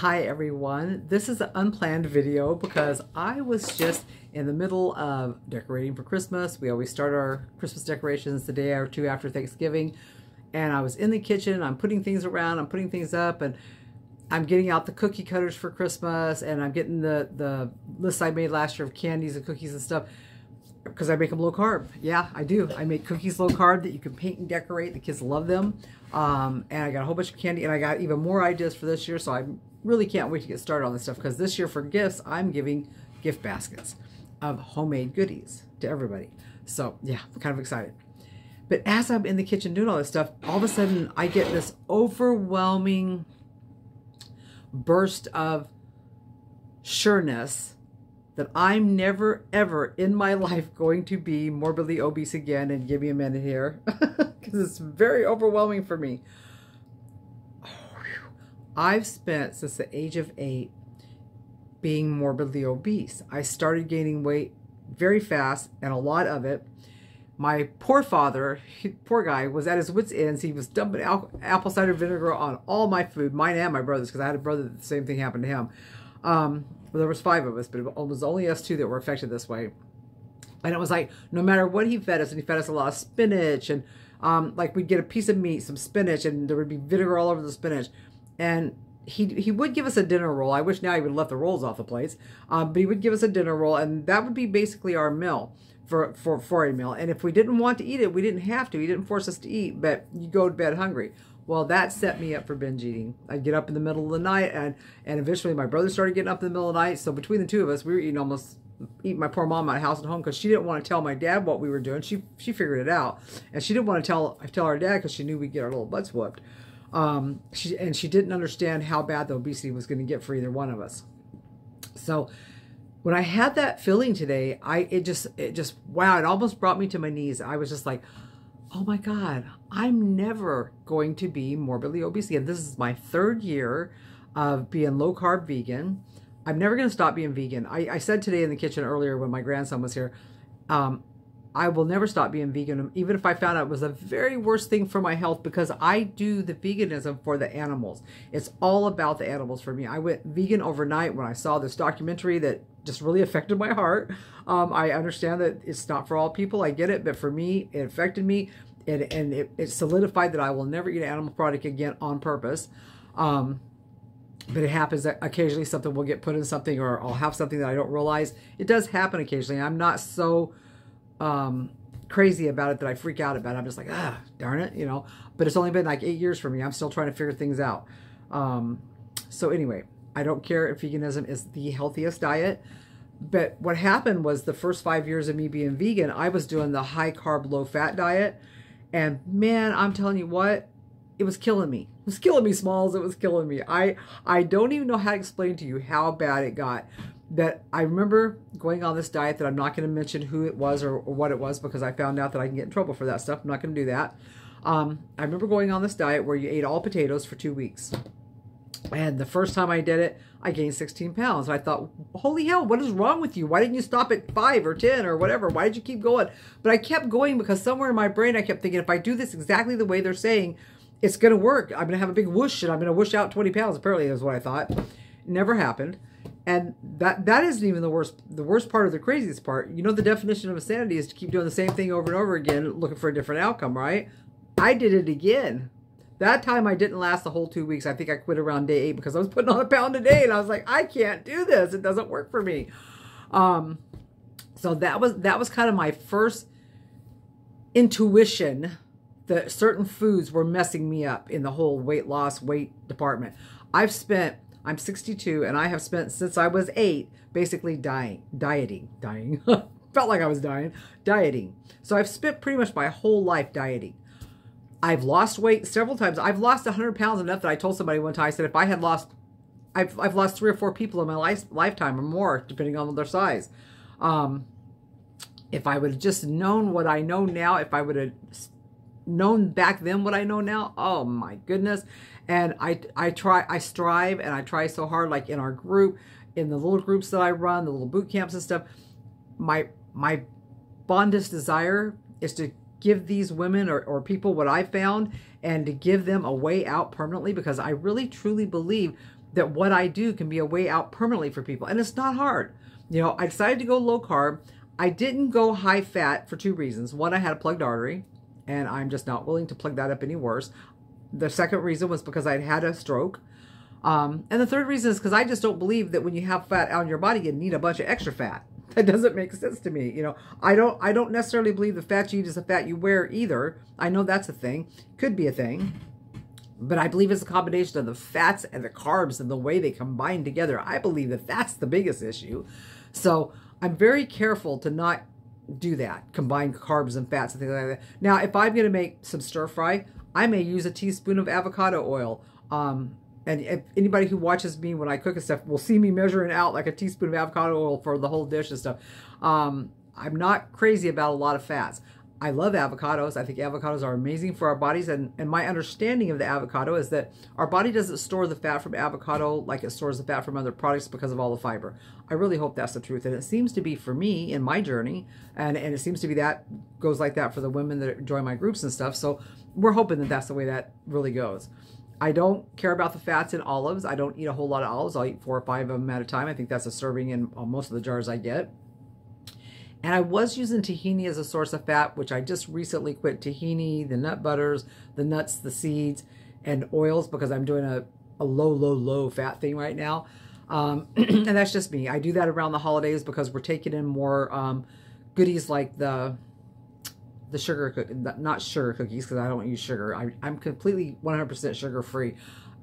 Hi everyone. This is an unplanned video because I was just in the middle of decorating for Christmas. We always start our Christmas decorations the day or two after Thanksgiving. And I was in the kitchen, I'm putting things around, I'm putting things up, and I'm getting out the cookie cutters for Christmas, and I'm getting the, the list I made last year of candies and cookies and stuff because I make them low carb. Yeah, I do. I make cookies low carb that you can paint and decorate. The kids love them. Um, and I got a whole bunch of candy, and I got even more ideas for this year. So I really can't wait to get started on this stuff because this year for gifts, I'm giving gift baskets of homemade goodies to everybody. So yeah, I'm kind of excited. But as I'm in the kitchen doing all this stuff, all of a sudden I get this overwhelming burst of sureness that I'm never, ever in my life going to be morbidly obese again and give me a minute here because it's very overwhelming for me. I've spent since the age of eight being morbidly obese. I started gaining weight very fast and a lot of it. My poor father, he, poor guy, was at his wits' ends. He was dumping apple cider vinegar on all my food, mine and my brother's, because I had a brother that the same thing happened to him. Um, well, there was five of us, but it was only us two that were affected this way. And it was like, no matter what he fed us, and he fed us a lot of spinach, and um, like we'd get a piece of meat, some spinach, and there would be vinegar all over the spinach. And he he would give us a dinner roll. I wish now he would have left the rolls off the plates. Um, but he would give us a dinner roll, and that would be basically our meal for, for, for a meal. And if we didn't want to eat it, we didn't have to. He didn't force us to eat, but you go to bed hungry. Well, that set me up for binge eating. I'd get up in the middle of the night, and and eventually my brother started getting up in the middle of the night. So between the two of us, we were eating almost eating my poor mom out of house and home because she didn't want to tell my dad what we were doing. She she figured it out, and she didn't want to tell tell our dad because she knew we'd get our little butts whooped. Um, she and she didn't understand how bad the obesity was going to get for either one of us. So when I had that feeling today, I it just it just wow, it almost brought me to my knees. I was just like, oh my God, I'm never going to be morbidly obese again. This is my third year of being low carb vegan. I'm never going to stop being vegan. I, I, said today in the kitchen earlier when my grandson was here, um, I will never stop being vegan, even if I found out it was the very worst thing for my health because I do the veganism for the animals. It's all about the animals for me. I went vegan overnight when I saw this documentary that just really affected my heart. Um, I understand that it's not for all people. I get it, but for me, it affected me and, and it, it, solidified that I will never eat an animal product again on purpose. Um, but it happens that occasionally something will get put in something or I'll have something that I don't realize. It does happen occasionally. I'm not so um, crazy about it that I freak out about it. I'm just like, ah, darn it, you know. But it's only been like eight years for me. I'm still trying to figure things out. Um, so anyway, I don't care if veganism is the healthiest diet. But what happened was the first five years of me being vegan, I was doing the high carb, low fat diet. And man, I'm telling you what, it was killing me. It was killing me, Smalls. It was killing me. I I don't even know how to explain to you how bad it got. That I remember going on this diet that I'm not going to mention who it was or, or, what it was because I found out that I can get in trouble for that stuff. I'm not going to do that. Um, I remember going on this diet where you ate all potatoes for two weeks. And the first time I did it, I gained 16 pounds. I thought, holy hell, what is wrong with you? Why didn't you stop at five or 10 or whatever? Why did you keep going? But I kept going because somewhere in my brain, I kept thinking, if I do this exactly the way they're saying, it's going to work. I'm going to have a big whoosh and I'm going to whoosh out 20 pounds. Apparently, is what I thought. Never happened. And that that isn't even the worst the worst part or the craziest part. You know the definition of insanity is to keep doing the same thing over and over again looking for a different outcome, right? I did it again. That time I didn't last the whole two weeks. I think I quit around day eight because I was putting on a pound a day and I was like, I can't do this. It doesn't work for me. Um, so that was that was kind of my first intuition that certain foods were messing me up in the whole weight loss weight department. I've spent I'm 62 and I have spent since I was 8 basically dying dieting dying felt like I was dying dieting. So I've spent pretty much my whole life dieting. I've lost weight several times. I've lost 100 pounds enough that I told somebody one time, I said, if I had lost, I've, I've lost three or four people in my life, lifetime or more, depending on their size. Um, if I would have just known what I know now, if I would have known back then what I know now, oh my goodness. And I, I try, I strive and I try so hard, like in our group, in the little groups that I run, the little boot camps and stuff, my, my fondest desire is to give these women or, or people what I found and to give them a way out permanently because I really truly believe that what I do can be a way out permanently for people. And it's not hard. You know, I decided to go low carb. I didn't go high fat for two reasons. One, I had a plugged artery, and I'm just not willing to plug that up any worse. The second reason was because I'd had a stroke. Um, and the third reason is because I just don't believe that when you have fat on your body, you need a bunch of extra fat. That doesn't make sense to me. You know, I don't I don't necessarily believe the fat you eat is the fat you wear either. I know that's a thing. Could be a thing. But I believe it's a combination of the fats and the carbs and the way they combine together. I believe that that's the biggest issue. So I'm very careful to not do that, combine carbs and fats and things like that. Now, if I'm going to make some stir fry, I may use a teaspoon of avocado oil. Um, and if anybody who watches me when I cook and stuff will see me measuring out like a teaspoon of avocado oil for the whole dish and stuff. Um, I'm not crazy about a lot of fats. I love avocados. I think avocados are amazing for our bodies. And, and my understanding of the avocado is that our body doesn't store the fat from avocado like it stores the fat from other products because of all the fiber. I really hope that's the truth. And it seems to be for me in my journey. And, and it seems to be that goes like that for the women that join my groups and stuff. So we're hoping that that's the way that really goes. I don't care about the fats in olives. I don't eat a whole lot of olives. I'll eat four or five of them at a time. I think that's a serving in uh, most of the jars I get. And I was using tahini as a source of fat, which I just recently quit tahini, the nut butters, the nuts, the seeds, and oils because I'm doing a, a low, low, low fat thing right now. Um, and that's just me. I do that around the holidays because we're taking in more um, goodies like the the sugar, not sugar cookies because I don't use sugar. I, I'm completely 100% sugar free.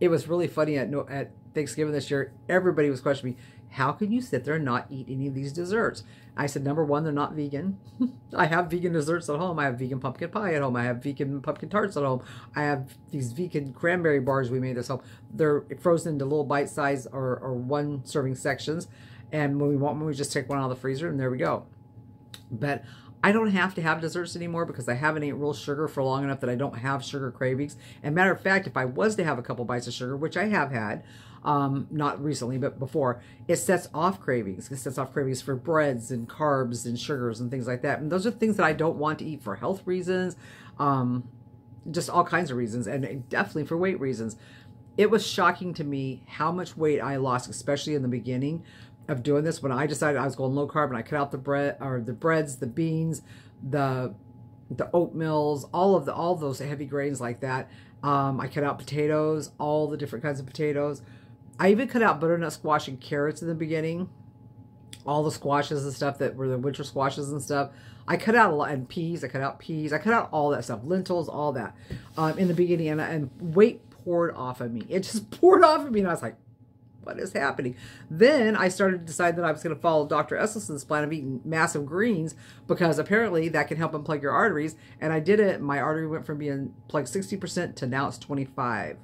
It was really funny at no, at Thanksgiving this year. Everybody was questioning me, how can you sit there and not eat any of these desserts? I said, number one, they're not vegan. I have vegan desserts at home. I have vegan pumpkin pie at home. I have vegan pumpkin tarts at home. I have these vegan cranberry bars we made this home. They're frozen into little bite size or, or one serving sections. And when we want one, we just take one out of the freezer and there we go. But I don't have to have desserts anymore because I haven't ate real sugar for long enough that I don't have sugar cravings. And matter of fact, if I was to have a couple bites of sugar, which I have had, um, not recently, but before, it sets off cravings. It sets off cravings for breads and carbs and sugars and things like that. And those are things that I don't want to eat for health reasons, um, just all kinds of reasons, and definitely for weight reasons. It was shocking to me how much weight I lost, especially in the beginning of doing this when I decided I was going low carb and I cut out the bread or the breads, the beans, the the oatmeals, all of the all those heavy grains like that. Um, I cut out potatoes, all the different kinds of potatoes. I even cut out butternut squash and carrots in the beginning. All the squashes and stuff that were the winter squashes and stuff. I cut out a lot, and peas. I cut out peas. I cut out all that stuff, lentils, all that um, in the beginning, and, and weight poured off of me. It just poured off of me, and I was like, what is happening? Then I started to decide that I was going to follow Dr. Esselstyn's plan of eating massive greens because apparently that can help unplug your arteries. And I did it. My artery went from being plugged 60% to now it's 25.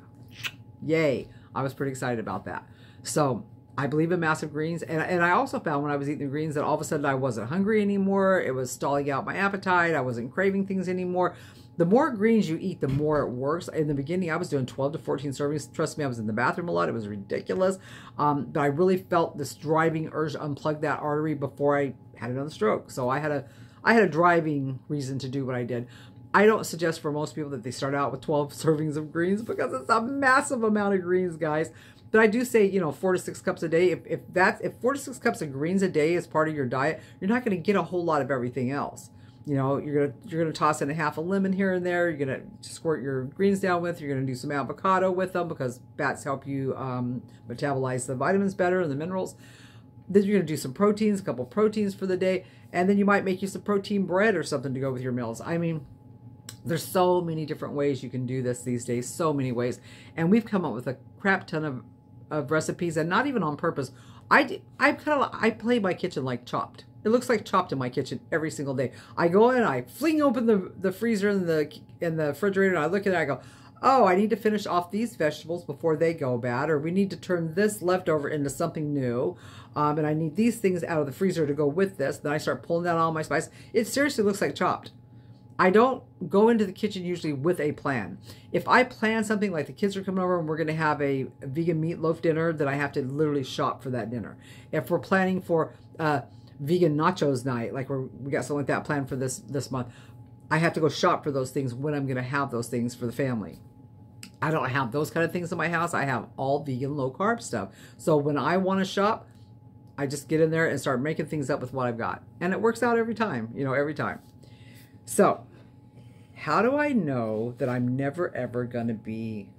Yay. I was pretty excited about that. So I believe in massive greens. And, and I also found when I was eating the greens that all of a sudden I wasn't hungry anymore. It was stalling out my appetite. I wasn't craving things anymore the more greens you eat, the more it works. In the beginning, I was doing 12 to 14 servings. Trust me, I was in the bathroom a lot. It was ridiculous. Um, but I really felt this driving urge to unplug that artery before I had another stroke. So I had a, I had a driving reason to do what I did. I don't suggest for most people that they start out with 12 servings of greens because it's a massive amount of greens, guys. But I do say, you know, four to six cups a day. If, if that's if four to six cups of greens a day is part of your diet, you're not going to get a whole lot of everything else. You know you're gonna you're gonna toss in a half a lemon here and there. You're gonna squirt your greens down with. You're gonna do some avocado with them because bats help you um, metabolize the vitamins better and the minerals. Then you're gonna do some proteins a couple proteins for the day. And then you might make you some protein bread or something to go with your meals. I mean there's so many different ways you can do this these days so many ways and we've come up with a crap ton of, of recipes and not even on purpose i i kind of i play my kitchen like chopped it looks like chopped in my kitchen every single day. I go in, I fling open the, the freezer and the in the refrigerator, and I look at it, I go, oh, I need to finish off these vegetables before they go bad, or we need to turn this leftover into something new. Um, and I need these things out of the freezer to go with this. Then I start pulling out all my spice. It seriously looks like chopped. I don't go into the kitchen usually with a plan. If I plan something like the kids are coming over and we're going to have a vegan meatloaf dinner, then I have to literally shop for that dinner. If we're planning for uh, vegan nachos night, like we're, we got something like that planned for this this month. I have to go shop for those things when I'm going to have those things for the family. I don't have those kind of things in my house. I have all vegan, low carb stuff. So when I want to shop, I just get in there and start making things up with what I've got. And it works out every time, you know, every time. So, how do I know that I'm never ever going to be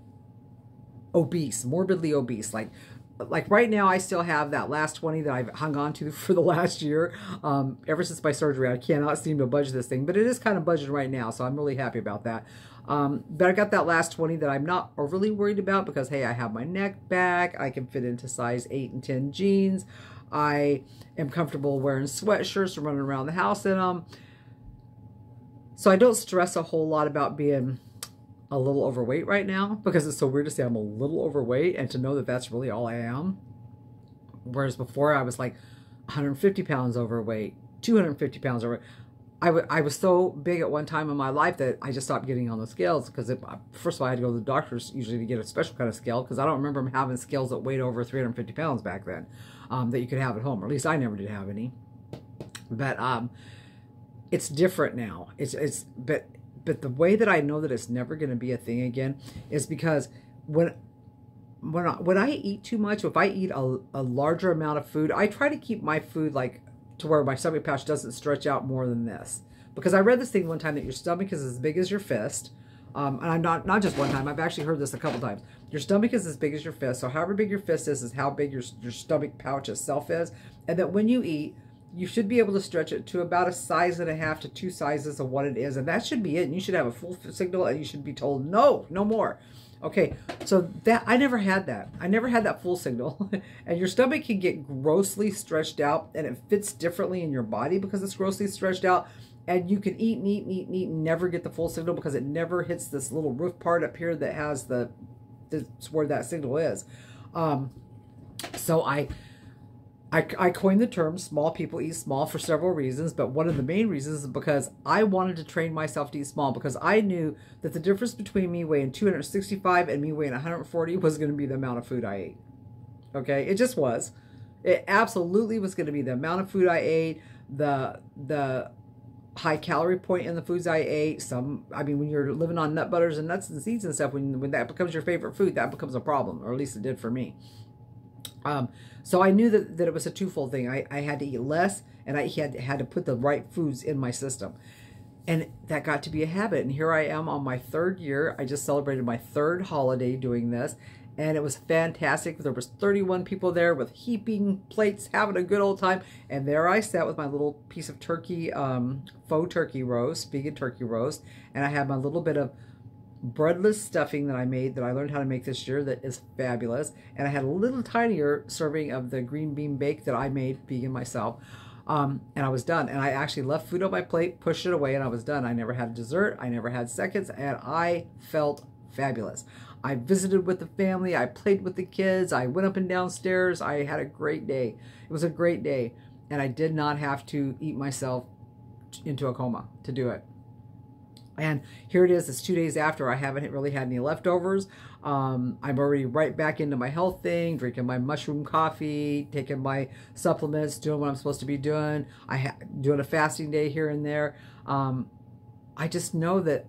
obese, morbidly obese? Like, like right now, I still have that last 20 that I've hung on to for the last year. Um, ever since my surgery, I cannot seem to budge this thing, but it is kind of budging right now. So I'm really happy about that. Um, but I got that last 20 that I'm not overly worried about because, hey, I have my neck back. I can fit into size 8 and 10 jeans. I am comfortable wearing sweatshirts and running around the house in them. So I don't stress a whole lot about being a little overweight right now because it's so weird to say I'm a little overweight and to know that that's really all I am. Whereas before I was like 150 pounds overweight, 250 pounds overweight. I, I was so big at one time in my life that I just stopped getting on the scales because first of all I had to go to the doctors usually to get a special kind of scale because I don't remember having scales that weighed over 350 pounds back then um, that you could have at home or at least I never did have any but um, it's different now it's it's but but the way that I know that it's never going to be a thing again is because when when I, when I eat too much if I eat a, a larger amount of food I try to keep my food like to where my stomach pouch doesn't stretch out more than this. Because I read this thing one time that your stomach is as big as your fist. Um, and I'm not not just one time. I've actually heard this a couple times. Your stomach is as big as your fist. So however big your fist is, is how big your your stomach pouch itself is. And that when you eat, you should be able to stretch it to about a size and a half to two sizes of what it is, and that should be it. And you should have a full signal, and you should be told no, no more. Okay, so that I never had that. I never had that full signal. and your stomach can get grossly stretched out and it fits differently in your body because it's grossly stretched out. And you can eat and eat and eat and eat and never get the full signal because it never hits this little roof part up here that has the, that's where that signal is. Um, so I I, I coined the term small people eat small for several reasons, but one of the main reasons is because I wanted to train myself to eat small because I knew that the difference between me weighing 265 and me weighing 140 was going to be the amount of food I ate. Okay, it just was. It absolutely was going to be the amount of food I ate, the the high calorie point in the foods I ate. Some, I mean, when you're living on nut butters and nuts and seeds and stuff, when when that becomes your favorite food, that becomes a problem, or at least it did for me. Um, so I knew that, that it was a twofold thing. I, I had to eat less and I had, had to put the right foods in my system. And that got to be a habit. And here I am on my third year. I just celebrated my third holiday doing this. And it was fantastic. There was 31 people there with heaping plates, having a good old time. And there I sat with my little piece of turkey, um, faux turkey roast, vegan turkey roast. And I had my little bit of breadless stuffing that I made that I learned how to make this year that is fabulous. And I had a little tinier serving of the green bean bake that I made vegan myself. Um, and I was done. And I actually left food on my plate, pushed it away, and I was done. I never had dessert. I never had seconds, and I felt fabulous. I visited with the family. I played with the kids. I went up and downstairs. I had a great day. It was a great day. And I did not have to eat myself into a coma to do it. And here it is, it's two days after. I haven't really had any leftovers. Um, I'm already right back into my health thing, drinking my mushroom coffee, taking my supplements, doing what I'm supposed to be doing. I ha- doing a fasting day here and there. Um, I just know that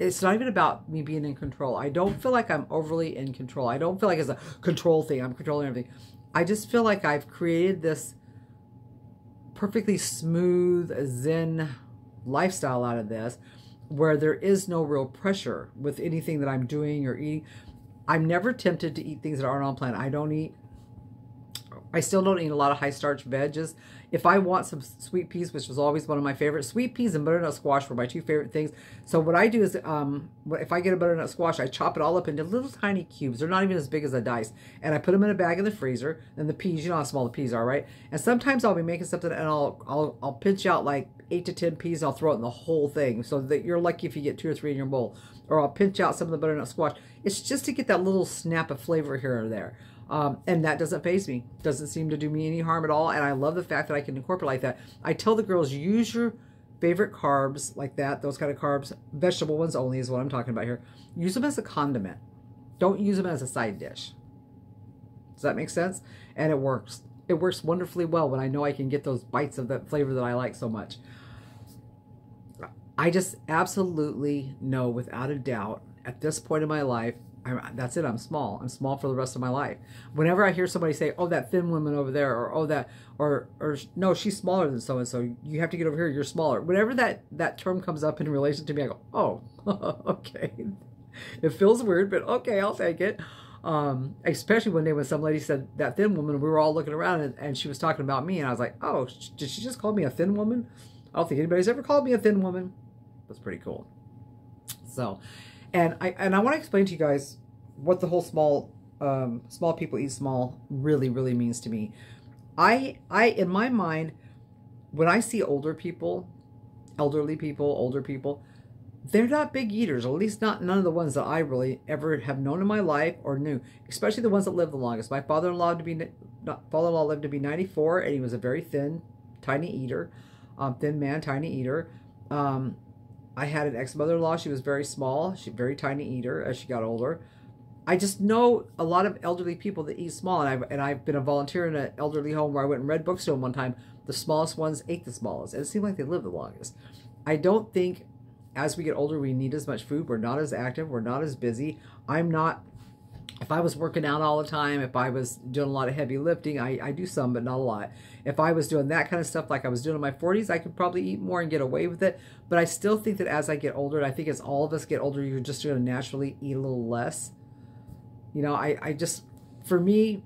it's not even about me being in control. I don't feel like I'm overly in control. I don't feel like it's a control thing. I'm controlling everything. I just feel like I've created this perfectly smooth Zen lifestyle out of this where there is no real pressure with anything that I'm doing or eating. I'm never tempted to eat things that aren't on plan. I don't eat, I still don't eat a lot of high starch veggies. If I want some sweet peas, which was always one of my favorites, sweet peas and butternut squash were my two favorite things. So what I do is, um, if I get a butternut squash, I chop it all up into little tiny cubes. They're not even as big as a dice. And I put them in a bag in the freezer. And the peas, you know how small the peas are, right? And sometimes I'll be making something and I'll, I'll, I'll pinch out like eight to 10 peas. And I'll throw it in the whole thing so that you're lucky if you get two or three in your bowl. Or I'll pinch out some of the butternut squash. It's just to get that little snap of flavor here or there. Um, and that doesn't phase me. Doesn't seem to do me any harm at all. And I love the fact that I can incorporate like that. I tell the girls, use your favorite carbs like that, those kind of carbs, vegetable ones only is what I'm talking about here. Use them as a condiment. Don't use them as a side dish. Does that make sense? And it works. It works wonderfully well when I know I can get those bites of that flavor that I like so much. I just absolutely know without a doubt at this point in my life, I'm, that's it. I'm small. I'm small for the rest of my life. Whenever I hear somebody say, "Oh, that thin woman over there," or "Oh, that," or or no, she's smaller than so and so. You have to get over here. You're smaller. Whenever that that term comes up in relation to me, I go, "Oh, okay." It feels weird, but okay, I'll take it. Um, especially one day when some lady said that thin woman, we were all looking around and, and she was talking about me, and I was like, "Oh, did she just call me a thin woman?" I don't think anybody's ever called me a thin woman. That's pretty cool. So, and I and I want to explain to you guys what the whole small um, small people eat small really really means to me. I I in my mind, when I see older people, elderly people, older people, they're not big eaters, at least not none of the ones that I really ever have known in my life or knew, especially the ones that live the longest. My father-in-law to be father-in-law lived to be 94, and he was a very thin, tiny eater, um, thin man, tiny eater. Um, I had an ex-mother-in-law. She was very small. She very tiny eater as she got older. I just know a lot of elderly people that eat small, and I've and I've been a volunteer in an elderly home where I went and read books to them one time. The smallest ones ate the smallest, and it seemed like they lived the longest. I don't think as we get older we need as much food. We're not as active. We're not as busy. I'm not if I was working out all the time, if I was doing a lot of heavy lifting, I, I do some, but not a lot. If I was doing that kind of stuff like I was doing in my 40s, I could probably eat more and get away with it. But I still think that as I get older, I think as all of us get older, you're just going to naturally eat a little less. You know, I, I just, for me,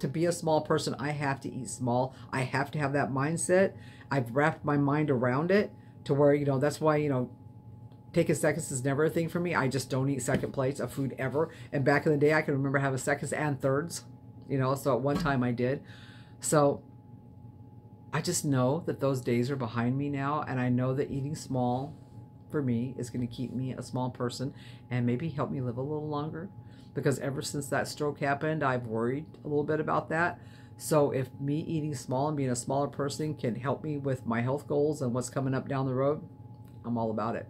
to be a small person, I have to eat small. I have to have that mindset. I've wrapped my mind around it to where, you know, that's why, you know, taking seconds is never a thing for me. I just don't eat second plates of food ever. And back in the day, I can remember having seconds and thirds, you know, so at one time I did. So I just know that those days are behind me now. And I know that eating small for me is going to keep me a small person and maybe help me live a little longer. Because ever since that stroke happened, I've worried a little bit about that. So if me eating small and being a smaller person can help me with my health goals and what's coming up down the road, I'm all about it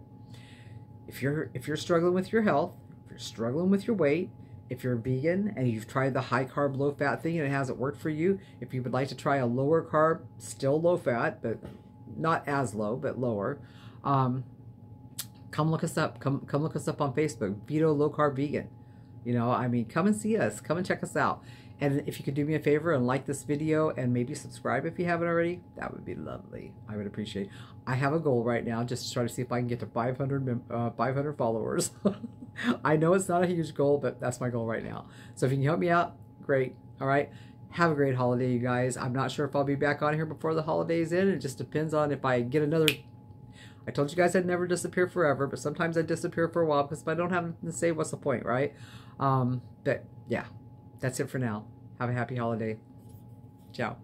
if you're if you're struggling with your health, if you're struggling with your weight, if you're vegan and you've tried the high carb, low fat thing and it hasn't worked for you, if you would like to try a lower carb, still low fat, but not as low, but lower, um, come look us up. Come come look us up on Facebook, Vito Low Carb Vegan. You know, I mean, come and see us. Come and check us out. And if you could do me a favor and like this video and maybe subscribe if you haven't already, that would be lovely. I would appreciate. It. I have a goal right now just to try to see if I can get to 500 uh, 500 followers. I know it's not a huge goal, but that's my goal right now. So if you can help me out, great. All right. Have a great holiday, you guys. I'm not sure if I'll be back on here before the holidays end. It just depends on if I get another. I told you guys I'd never disappear forever, but sometimes I disappear for a while because if I don't have to say, what's the point, right? Um, but yeah, that's it for now. Have a happy holiday. Ciao.